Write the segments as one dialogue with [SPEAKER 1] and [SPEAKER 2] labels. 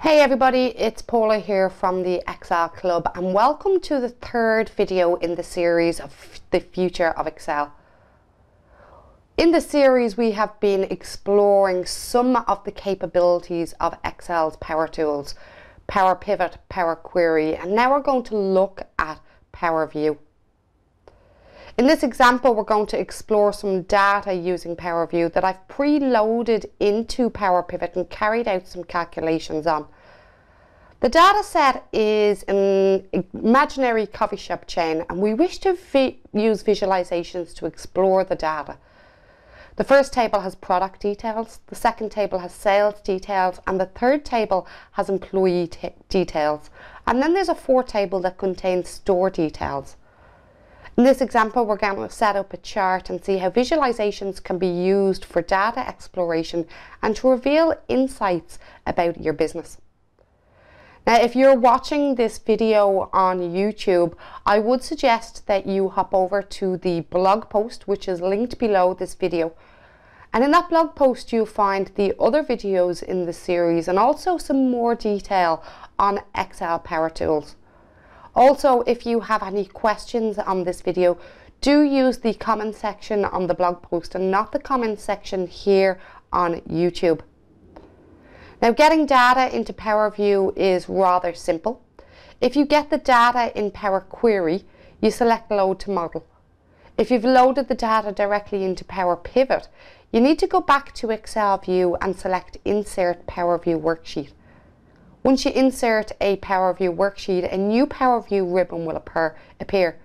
[SPEAKER 1] Hey everybody, it's Paula here from the Excel Club and welcome to the third video in the series of the future of Excel. In the series we have been exploring some of the capabilities of Excel's Power Tools, Power Pivot, Power Query and now we're going to look at Power View. In this example, we're going to explore some data using Power View that I've preloaded into Power Pivot and carried out some calculations on. The data set is an imaginary coffee shop chain and we wish to vi use visualizations to explore the data. The first table has product details, the second table has sales details and the third table has employee details. And then there's a fourth table that contains store details. In this example, we're going to set up a chart and see how visualizations can be used for data exploration and to reveal insights about your business. Now, if you're watching this video on YouTube, I would suggest that you hop over to the blog post, which is linked below this video. And in that blog post, you'll find the other videos in the series and also some more detail on Excel Power Tools. Also, if you have any questions on this video, do use the comment section on the blog post and not the comment section here on YouTube. Now getting data into Power View is rather simple. If you get the data in Power Query, you select Load to Model. If you've loaded the data directly into Power Pivot, you need to go back to Excel View and select Insert Power View Worksheet. Once you insert a Power View worksheet, a new Power View ribbon will appear,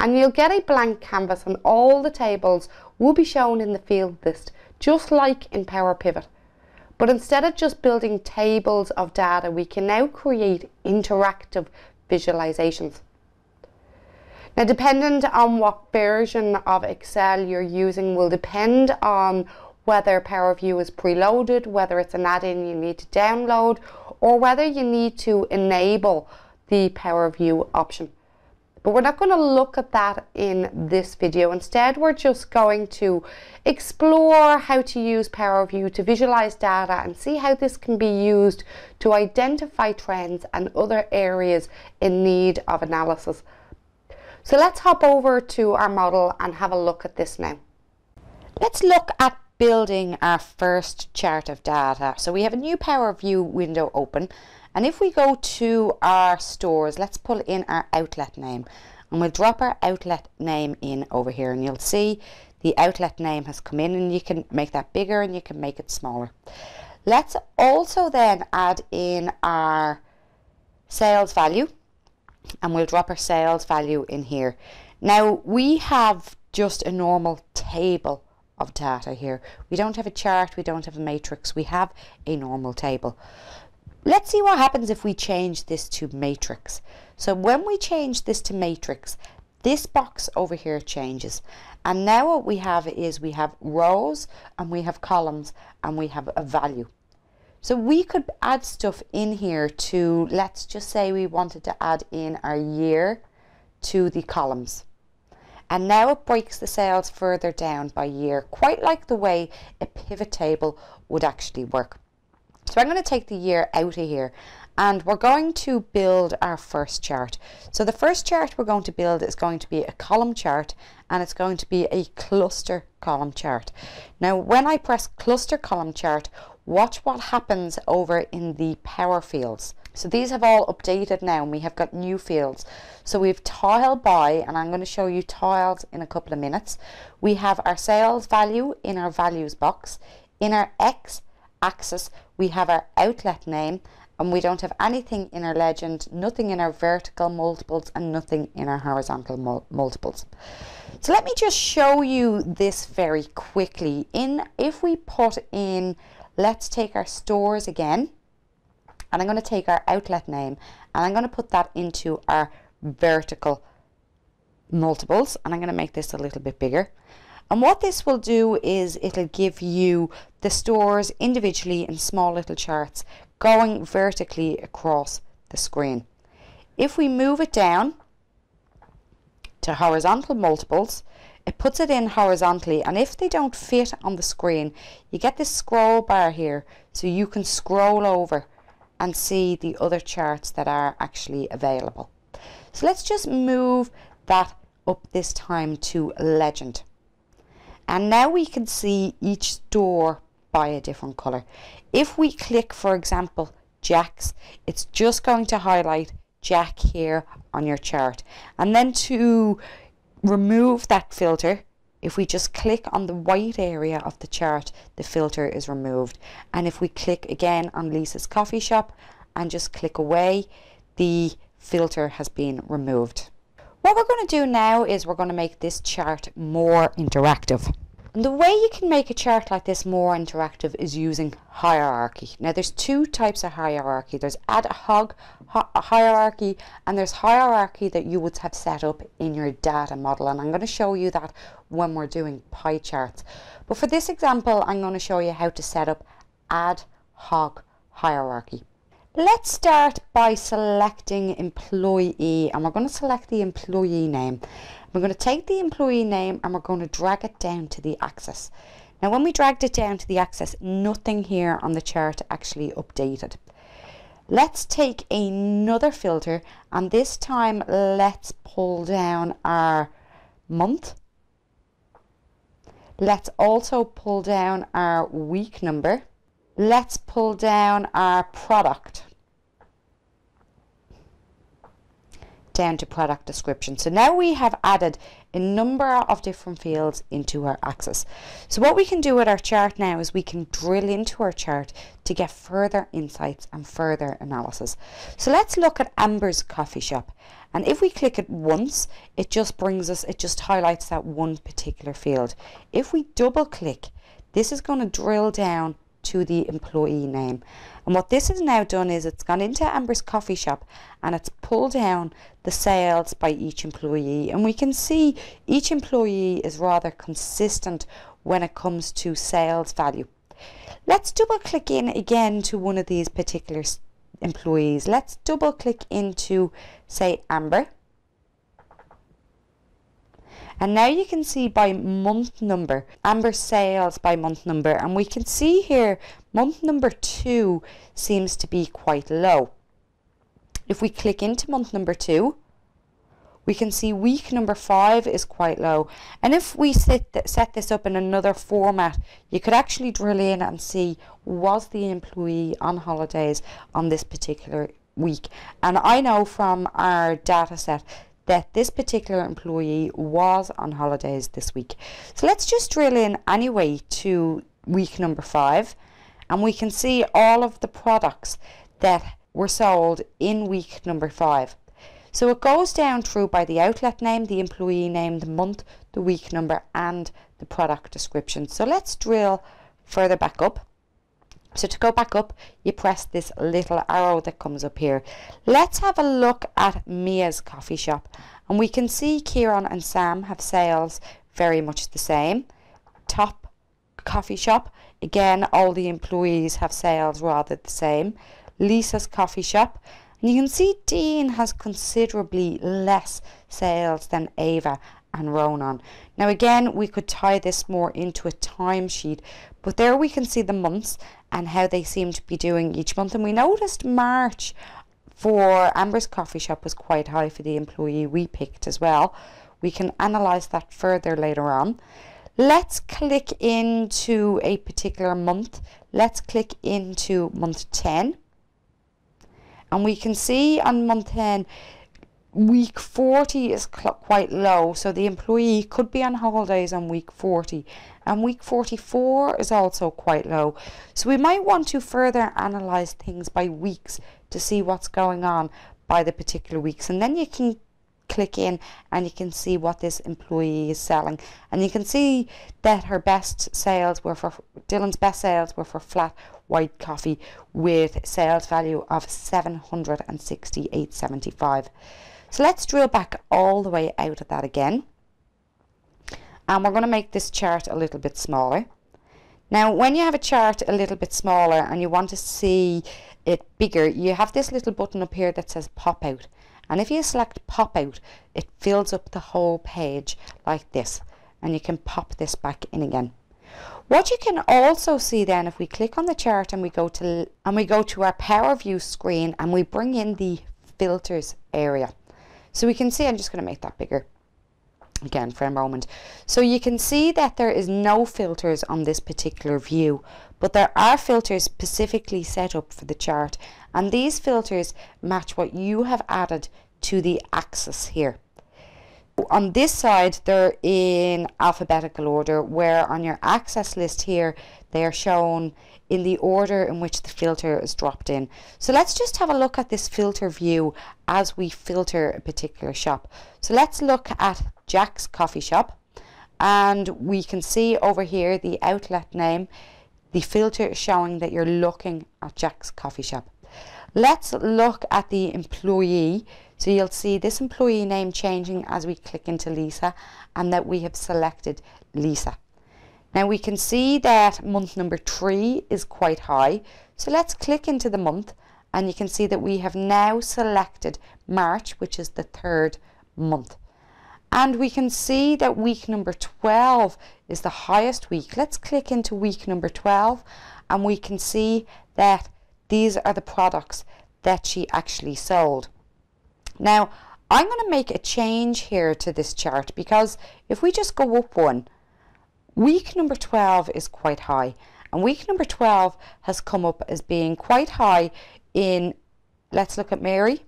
[SPEAKER 1] and you'll get a blank canvas and all the tables will be shown in the field list, just like in Power Pivot. But instead of just building tables of data, we can now create interactive visualizations. Now, dependent on what version of Excel you're using will depend on whether Power View is preloaded, whether it's an add-in you need to download, or whether you need to enable the Power View option. But we're not going to look at that in this video. Instead, we're just going to explore how to use Power View to visualize data and see how this can be used to identify trends and other areas in need of analysis. So let's hop over to our model and have a look at this now. Let's look at building our first chart of data. So we have a new Power View window open and if we go to our stores, let's pull in our outlet name and we'll drop our outlet name in over here and you'll see the outlet name has come in and you can make that bigger and you can make it smaller. Let's also then add in our sales value and we'll drop our sales value in here. Now we have just a normal table of data here. We don't have a chart, we don't have a matrix, we have a normal table. Let's see what happens if we change this to matrix. So when we change this to matrix, this box over here changes. And now what we have is we have rows and we have columns and we have a value. So we could add stuff in here to, let's just say we wanted to add in our year to the columns. And now it breaks the sales further down by year, quite like the way a pivot table would actually work. So I'm going to take the year out of here and we're going to build our first chart. So the first chart we're going to build is going to be a column chart and it's going to be a cluster column chart. Now when I press cluster column chart, watch what happens over in the power fields. So these have all updated now and we have got new fields. So we've tile by, and I'm going to show you tiles in a couple of minutes. We have our sales value in our values box. In our X axis, we have our outlet name and we don't have anything in our legend, nothing in our vertical multiples and nothing in our horizontal mul multiples. So let me just show you this very quickly. In If we put in, let's take our stores again and I'm going to take our outlet name and I'm going to put that into our vertical multiples and I'm going to make this a little bit bigger. And what this will do is it'll give you the stores individually in small little charts going vertically across the screen. If we move it down to horizontal multiples, it puts it in horizontally and if they don't fit on the screen, you get this scroll bar here so you can scroll over and see the other charts that are actually available. So let's just move that up this time to legend. And now we can see each store by a different color. If we click, for example, Jack's, it's just going to highlight Jack here on your chart. And then to remove that filter, if we just click on the white area of the chart, the filter is removed. And if we click again on Lisa's coffee shop and just click away, the filter has been removed. What we're going to do now is we're going to make this chart more interactive. And the way you can make a chart like this more interactive is using hierarchy. Now there's two types of hierarchy. There's ad hoc hierarchy and there's hierarchy that you would have set up in your data model. And I'm going to show you that when we're doing pie charts. But for this example, I'm going to show you how to set up ad hoc hierarchy. Let's start by selecting employee and we're going to select the employee name. We're going to take the employee name and we're going to drag it down to the axis. Now when we dragged it down to the axis, nothing here on the chart actually updated. Let's take another filter and this time let's pull down our month. Let's also pull down our week number. Let's pull down our product. Down to product description. So now we have added a number of different fields into our axis. So what we can do with our chart now is we can drill into our chart to get further insights and further analysis. So let's look at Amber's coffee shop. And if we click it once, it just brings us, it just highlights that one particular field. If we double click, this is going to drill down to the employee name. And what this has now done is it's gone into Amber's coffee shop and it's pulled down the sales by each employee. And we can see each employee is rather consistent when it comes to sales value. Let's double click in again to one of these particular employees. Let's double click into, say, Amber. And now you can see by month number, Amber sales by month number. And we can see here, month number two seems to be quite low. If we click into month number two, we can see week number five is quite low. And if we set, th set this up in another format, you could actually drill in and see was the employee on holidays on this particular week. And I know from our data set that this particular employee was on holidays this week. So let's just drill in anyway to week number five and we can see all of the products that were sold in week number five. So it goes down through by the outlet name, the employee name, the month, the week number and the product description. So let's drill further back up. So to go back up, you press this little arrow that comes up here. Let's have a look at Mia's coffee shop. And we can see Kieran and Sam have sales very much the same. Top coffee shop, again, all the employees have sales rather the same. Lisa's coffee shop, and you can see Dean has considerably less sales than Ava and Ronan. Now again, we could tie this more into a timesheet, but there we can see the months and how they seem to be doing each month. And we noticed March for Amber's coffee shop was quite high for the employee we picked as well. We can analyse that further later on. Let's click into a particular month. Let's click into month 10. And we can see on month 10 week 40 is quite low so the employee could be on holidays on week 40 and week 44 is also quite low. So we might want to further analyze things by weeks to see what's going on by the particular weeks. And then you can click in and you can see what this employee is selling. And you can see that her best sales were for Dylan's best sales were for flat white coffee with sales value of 768.75 so let's drill back all the way out of that again. And we're going to make this chart a little bit smaller. Now, when you have a chart a little bit smaller and you want to see it bigger, you have this little button up here that says pop out. And if you select pop out, it fills up the whole page like this. And you can pop this back in again. What you can also see then if we click on the chart and we go to and we go to our power view screen and we bring in the filters area. So we can see I'm just going to make that bigger again for a moment. So you can see that there is no filters on this particular view, but there are filters specifically set up for the chart and these filters match what you have added to the axis here. On this side, they're in alphabetical order, where on your axis list here, they are shown in the order in which the filter is dropped in. So let's just have a look at this filter view as we filter a particular shop. So let's look at Jack's Coffee Shop and we can see over here the outlet name, the filter is showing that you're looking at Jack's Coffee Shop. Let's look at the employee. So you'll see this employee name changing as we click into Lisa and that we have selected Lisa. Now we can see that month number three is quite high. So let's click into the month and you can see that we have now selected March, which is the third month. And we can see that week number 12 is the highest week. Let's click into week number 12 and we can see that these are the products that she actually sold. Now, I'm going to make a change here to this chart because if we just go up one, week number 12 is quite high. And week number 12 has come up as being quite high in, let's look at Mary,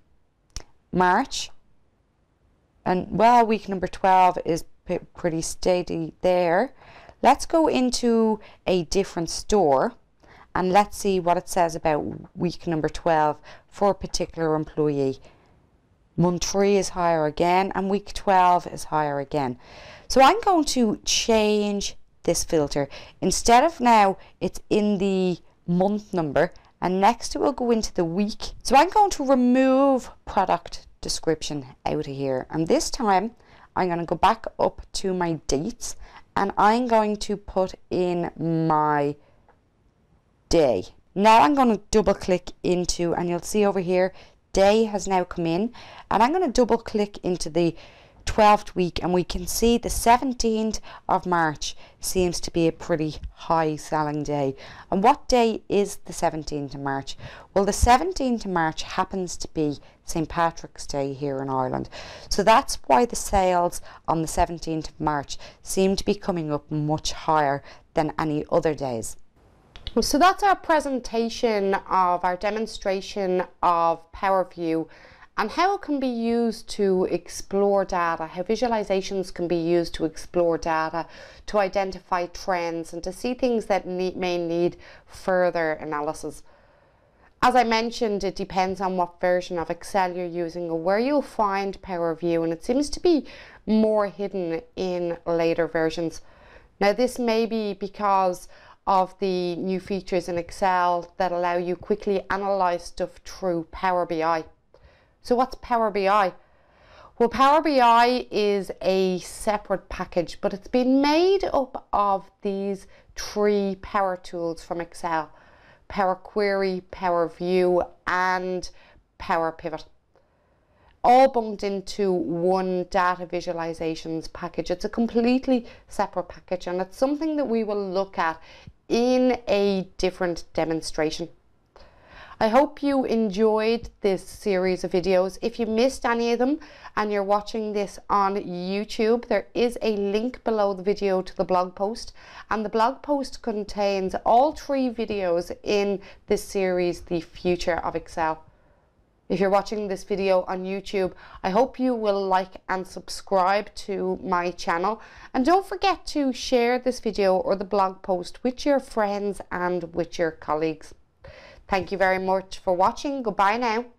[SPEAKER 1] March. And well, week number 12 is pretty steady there. Let's go into a different store and let's see what it says about week number 12 for a particular employee. Month 3 is higher again and week 12 is higher again. So I'm going to change this filter. Instead of now it's in the month number and next it will go into the week. So I'm going to remove product description out of here and this time I'm going to go back up to my dates and I'm going to put in my day. Now I'm going to double click into, and you'll see over here, day has now come in. And I'm going to double click into the 12th week and we can see the 17th of March seems to be a pretty high selling day. And what day is the 17th of March? Well, the 17th of March happens to be St. Patrick's Day here in Ireland. So that's why the sales on the 17th of March seem to be coming up much higher than any other days. So that's our presentation of our demonstration of PowerView and how it can be used to explore data, how visualizations can be used to explore data, to identify trends and to see things that need, may need further analysis. As I mentioned, it depends on what version of Excel you're using or where you'll find PowerView and it seems to be more hidden in later versions. Now this may be because of the new features in Excel that allow you quickly analyze stuff through Power BI. So what's Power BI? Well, Power BI is a separate package, but it's been made up of these three power tools from Excel. Power Query, Power View, and Power Pivot all bumped into one data visualizations package. It's a completely separate package and it's something that we will look at in a different demonstration. I hope you enjoyed this series of videos. If you missed any of them and you're watching this on YouTube, there is a link below the video to the blog post and the blog post contains all three videos in this series, The Future of Excel. If you're watching this video on YouTube, I hope you will like and subscribe to my channel. And don't forget to share this video or the blog post with your friends and with your colleagues. Thank you very much for watching. Goodbye now.